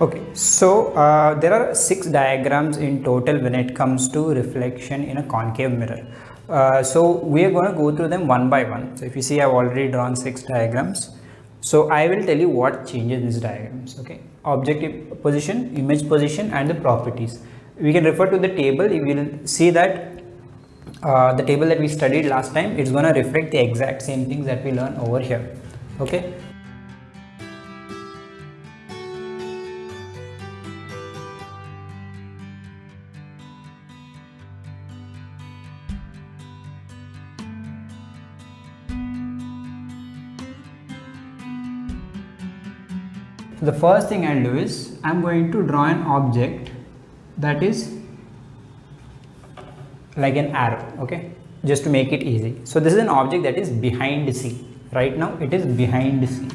Okay, so uh, there are six diagrams in total when it comes to reflection in a concave mirror. Uh, so we are going to go through them one by one. So if you see I've already drawn six diagrams. So I will tell you what changes these diagrams. Okay, objective position, image position and the properties. We can refer to the table. You will see that uh, the table that we studied last time, it's going to reflect the exact same things that we learn over here. Okay, the first thing I'll do is I'm going to draw an object that is like an arrow okay just to make it easy. So this is an object that is behind C right now it is behind C.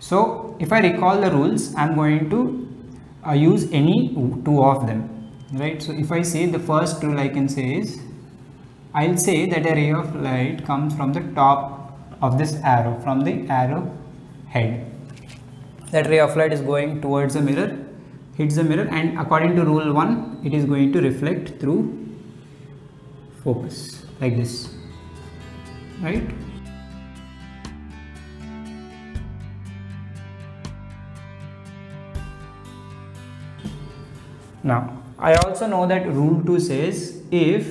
So if I recall the rules I'm going to uh, use any two of them right? So if i say the first rule i can say is i'll say that a ray of light comes from the top of this arrow from the arrow head. That ray of light is going towards the mirror hits the mirror and according to rule 1 it is going to reflect through focus like this. Right? Now I also know that rule 2 says if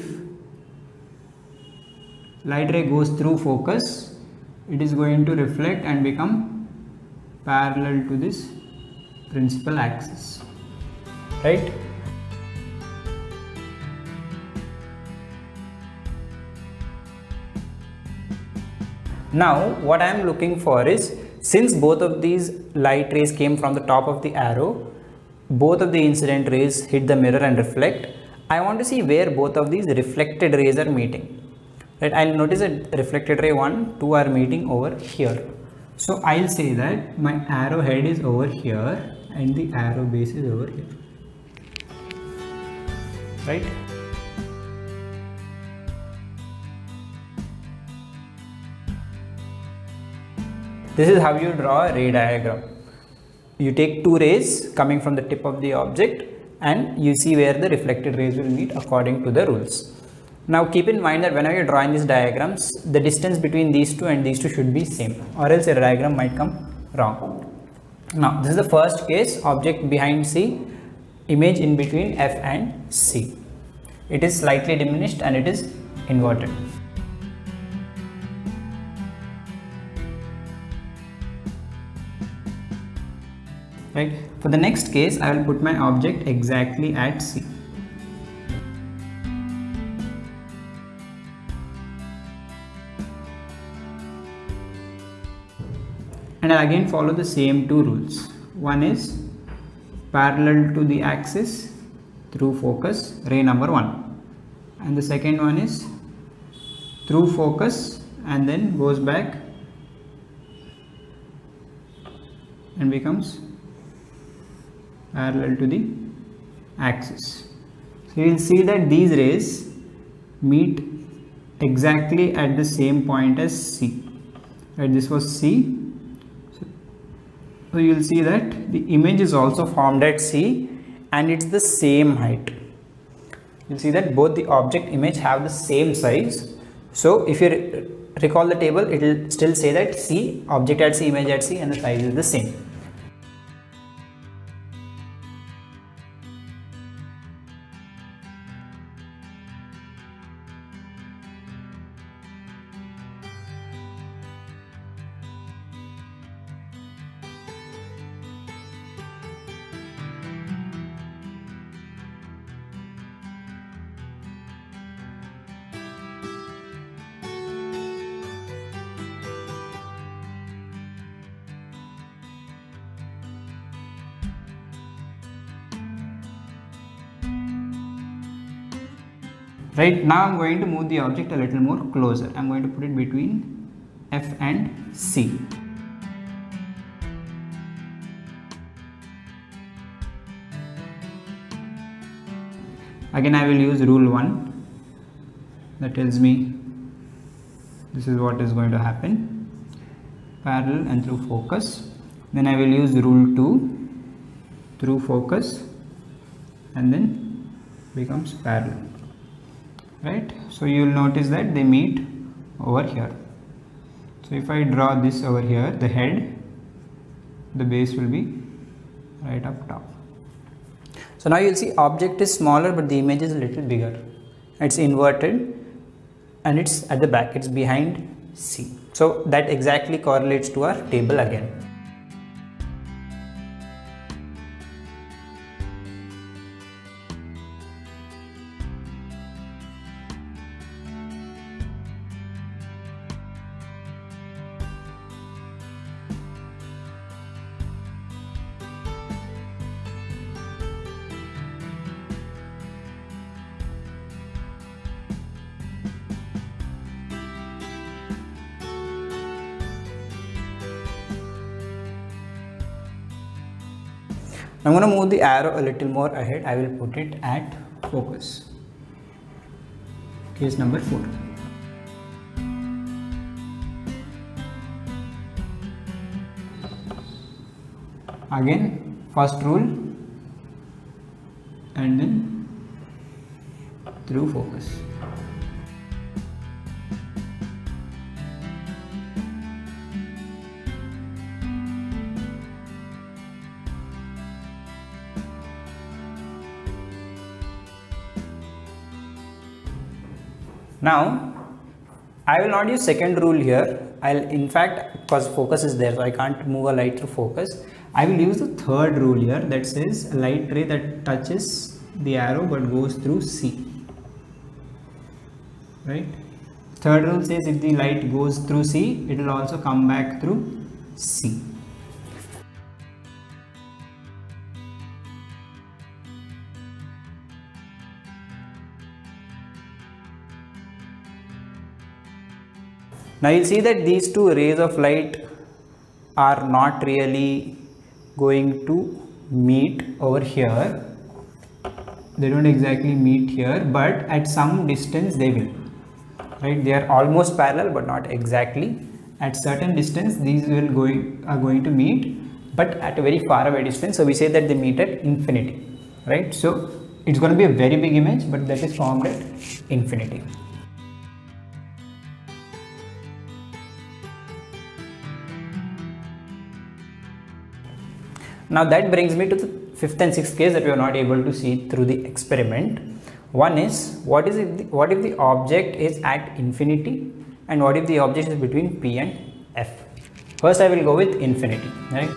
light ray goes through focus it is going to reflect and become parallel to this principal axis right? Now what I am looking for is since both of these light rays came from the top of the arrow both of the incident rays hit the mirror and reflect. I want to see where both of these reflected rays are meeting. Right I'll notice that reflected ray 1 2 are meeting over here. So I'll say that my arrow head is over here and the arrow base is over here. Right? This is how you draw a ray diagram you take two rays coming from the tip of the object and you see where the reflected rays will meet according to the rules. Now keep in mind that whenever you're drawing these diagrams, the distance between these two and these two should be same or else your diagram might come wrong. Now this is the first case object behind C, image in between F and C. It is slightly diminished and it is inverted. Right? For the next case I will put my object exactly at C. And I again follow the same two rules. One is parallel to the axis through focus ray number one. And the second one is through focus and then goes back and becomes parallel to the axis. So you will see that these rays meet exactly at the same point as C. Right, this was C. So, you will see that the image is also formed at C and it's the same height. You'll see that both the object image have the same size. So if you recall the table, it will still say that C, object at C, image at C and the size is the same. Right now I'm going to move the object a little more closer. I'm going to put it between F and C. Again I will use rule 1 that tells me this is what is going to happen. Parallel and through focus. Then I will use rule 2 through focus. And then becomes parallel right? So you will notice that they meet over here. So if I draw this over here the head the base will be right up top. So now you'll see object is smaller but the image is a little bigger. It's inverted and it's at the back. It's behind C. So that exactly correlates to our table again I'm going to move the arrow a little more ahead. I will put it at focus. Case number 4. Again, first rule and then through focus. Now, I will not use second rule here. I'll in fact because focus is there so I can't move a light through focus. I will use the third rule here that says a light ray that touches the arrow but goes through C. Right? Third rule says if the light goes through C, it will also come back through C. Now you'll see that these two rays of light are not really going to meet over here. They don't exactly meet here, but at some distance they will. Right? They are almost parallel, but not exactly. At certain distance, these will going are going to meet, but at a very far away distance. So we say that they meet at infinity. Right? So it's going to be a very big image, but that is formed at infinity. Now that brings me to the fifth and sixth case that we are not able to see through the experiment. One is what is if the, what if the object is at infinity and what if the object is between P and F. First I will go with infinity, right?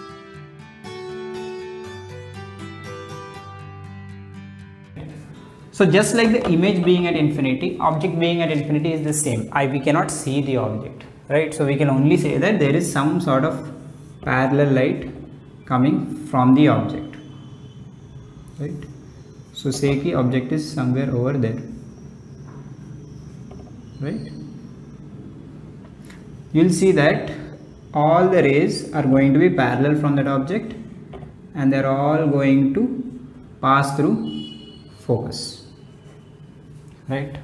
So just like the image being at infinity, object being at infinity is the same. I we cannot see the object, right? So we can only say that there is some sort of parallel light coming from the object. Right. So say ki object is somewhere over there. Right? You'll see that all the rays are going to be parallel from that object and they're all going to pass through focus. Right?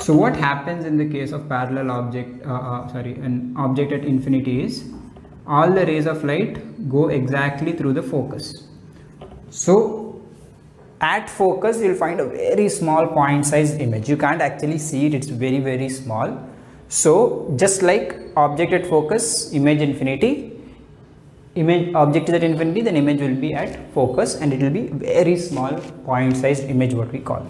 So what happens in the case of parallel object uh, uh, sorry an object at infinity is all the rays of light go exactly through the focus. So at focus you will find a very small point size image. You can't actually see it, it's very very small. So just like object at focus, image infinity, image object is at infinity, then image will be at focus and it will be very small point sized image what we call.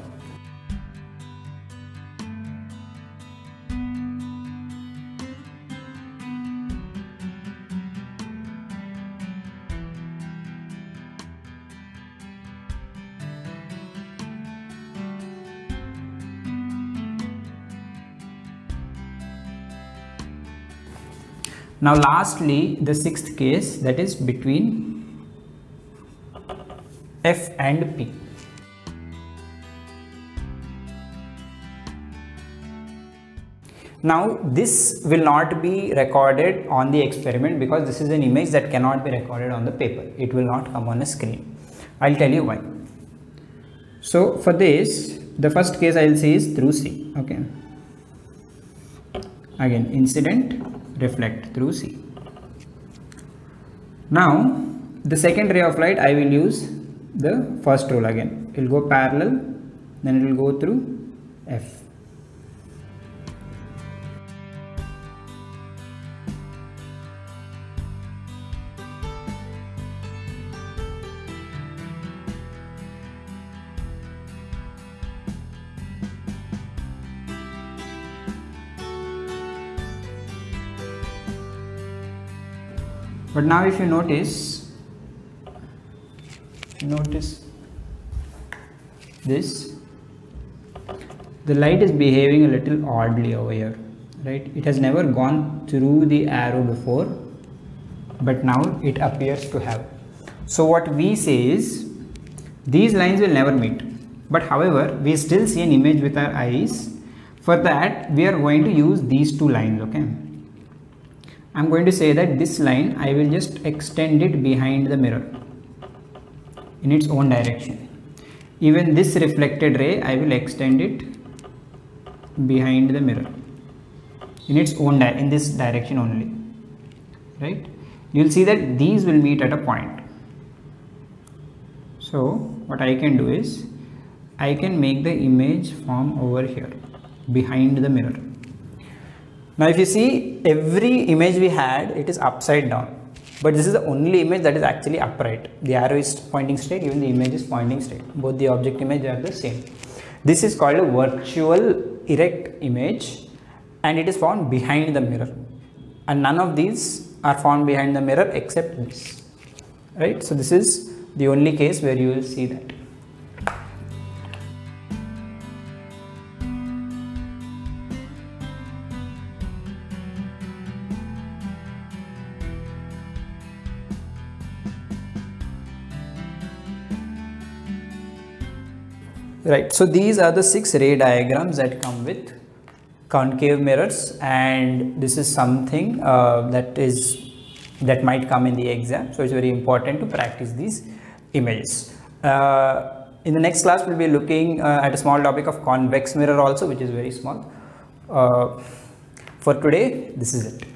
Now lastly the sixth case that is between F and P. Now this will not be recorded on the experiment because this is an image that cannot be recorded on the paper. It will not come on a screen. I'll tell you why. so for this the first case I'll see is through C okay again incident reflect through C. Now the second ray of light I will use the first rule again. It will go parallel then it will go through F but now if you notice notice this the light is behaving a little oddly over here right? It has never gone through the arrow before but now it appears to have. So what we say is these lines will never meet. But however we still see an image with our eyes. For that we are going to use these two lines okay I'm going to say that this line I will just extend it behind the mirror in its own direction. Even this reflected ray I will extend it behind the mirror in its own in this direction only right? You will see that these will meet at a point. So what I can do is I can make the image form over here behind the mirror. Now if you see every image we had, it is upside down. But this is the only image that is actually upright. The arrow is pointing straight, even the image is pointing straight. Both the object image are the same. This is called a virtual erect image and it is found behind the mirror. And none of these are found behind the mirror except this. Right? So this is the only case where you will see that. Right. So these are the six ray diagrams that come with concave mirrors and this is something uh, that is that might come in the exam. So it's very important to practice these images. Uh, in the next class we'll be looking uh, at a small topic of convex mirror also which is very small. Uh, for today this is it